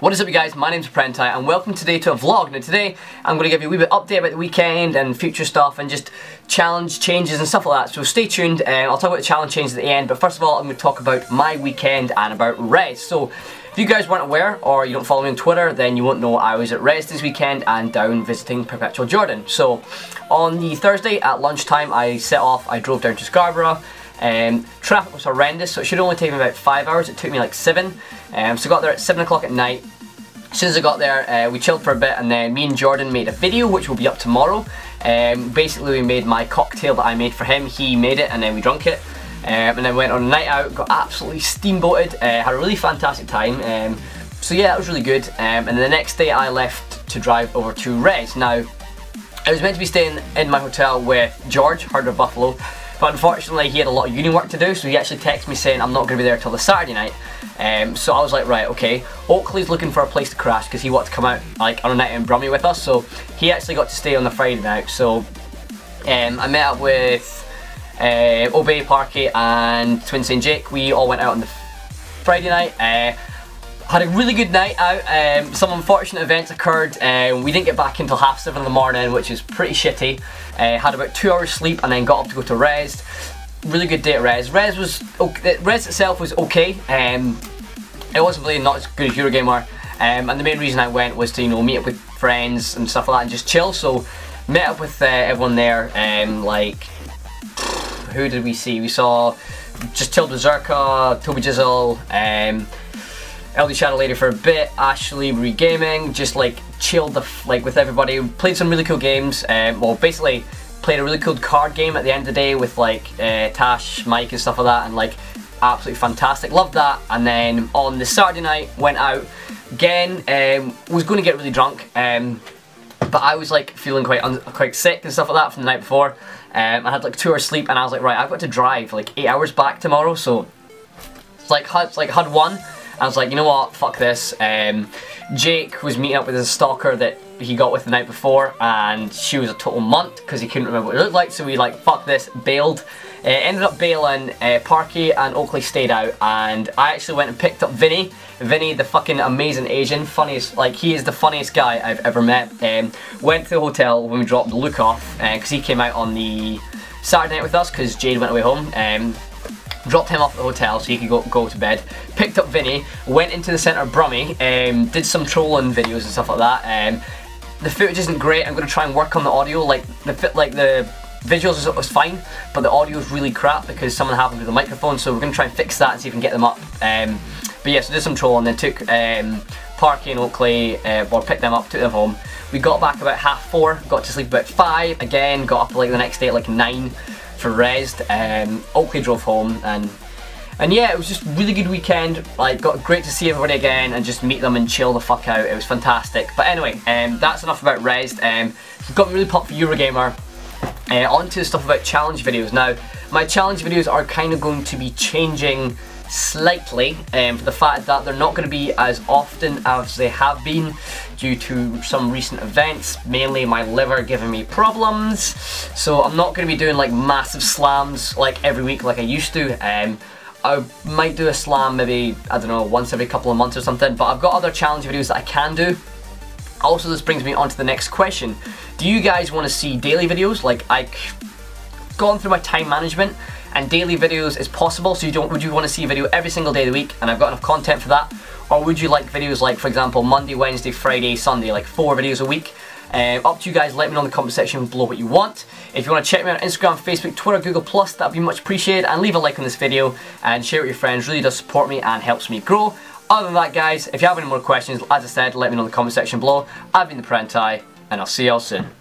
What is up you guys, my name's ThePrenti and welcome today to a vlog. Now today I'm going to give you a wee bit update about the weekend and future stuff and just challenge changes and stuff like that. So stay tuned and um, I'll talk about the challenge changes at the end but first of all I'm going to talk about my weekend and about Res. So if you guys weren't aware or you don't follow me on Twitter then you won't know I was at Res this weekend and down visiting Perpetual Jordan. So on the Thursday at lunchtime I set off, I drove down to Scarborough um, traffic was horrendous, so it should only take me about five hours. It took me like seven. Um, so I got there at seven o'clock at night. As soon as I got there, uh, we chilled for a bit, and then me and Jordan made a video, which will be up tomorrow. Um, basically, we made my cocktail that I made for him. He made it, and then we drank it. Um, and then went on a night out, got absolutely steamboated, uh, had a really fantastic time. Um, so yeah, that was really good. Um, and the next day I left to drive over to Res. Now, I was meant to be staying in my hotel with George, Herder Buffalo, but unfortunately he had a lot of uni work to do, so he actually texted me saying I'm not going to be there till the Saturday night. Um, so I was like, right, okay. Oakley's looking for a place to crash because he wanted to come out like on a night in Brummie with us, so he actually got to stay on the Friday night. So um, I met up with uh, Obey, Parky and Twiinsane Jake. We all went out on the Friday night. Uh, had a really good night out. Um, some unfortunate events occurred. Um, we didn't get back until half seven in the morning, which is pretty shitty. Uh, had about two hours sleep and then got up to go to Res. Really good day at Res. Res was okay. Res itself was okay. Um, it wasn't really not as good as Eurogamer. Um, and the main reason I went was to you know meet up with friends and stuff like that and just chill. So met up with uh, everyone there. Um, like who did we see? We saw just with Zerka, Toby Jizzle. Um, LD Shadow Lady for a bit, Ashley Regaming, just like chilled the like with everybody, played some really cool games, um, well basically played a really cool card game at the end of the day with like uh, Tash, Mike and stuff like that and like absolutely fantastic, loved that. And then on the Saturday night went out again, um, was going to get really drunk um, but I was like feeling quite quite sick and stuff like that from the night before. Um, I had like two hours sleep and I was like right I've got to drive like eight hours back tomorrow. So it's like, it's like had one I was like, you know what, fuck this. Um, Jake was meeting up with his stalker that he got with the night before and she was a total munt because he couldn't remember what it looked like so we like, fuck this, bailed. Uh, ended up bailing, uh, Parky and Oakley stayed out and I actually went and picked up Vinny. Vinny, the fucking amazing Asian, funniest, like he is the funniest guy I've ever met. Um, went to the hotel when we dropped Luke off because uh, he came out on the Saturday night with us because Jade went away home. Um, dropped him off at the hotel so he could go, go to bed, picked up Vinny, went into the centre of Brummie, um, did some trolling videos and stuff like that. Um, the footage isn't great, I'm going to try and work on the audio, like the, like the visuals was fine, but the audio is really crap because something happened with the microphone, so we're going to try and fix that and see if we can get them up. Um, but yeah, so did some trolling, then took um, Parky and Oakley, uh, or picked them up, took them home. We got back about half four, got to sleep about five, again, got up like the next day at like nine for rest. Um, Oakley drove home and and yeah, it was just really good weekend. Like, got great to see everybody again and just meet them and chill the fuck out. It was fantastic. But anyway, um, that's enough about Res. Um, got me really pumped for Eurogamer. Uh, on to the stuff about challenge videos. Now, my challenge videos are kind of going to be changing slightly um, for the fact that they're not going to be as often as they have been due to some recent events, mainly my liver giving me problems. So I'm not going to be doing like massive slams like every week like I used to. Um, I might do a slam maybe, I don't know, once every couple of months or something, but I've got other challenge videos that I can do. Also, this brings me on to the next question. Do you guys want to see daily videos? Like, I've gone through my time management and daily videos is possible, so you don't, would you want to see a video every single day of the week, and I've got enough content for that, or would you like videos like, for example, Monday, Wednesday, Friday, Sunday, like four videos a week? Um, up to you guys, let me know in the comment section below what you want. If you want to check me out on Instagram, Facebook, Twitter, Google+, that'd be much appreciated, and leave a like on this video, and share it with your friends, really does support me and helps me grow. Other than that guys, if you have any more questions, as I said, let me know in the comment section below. I've been the Prenti, and I'll see y'all soon.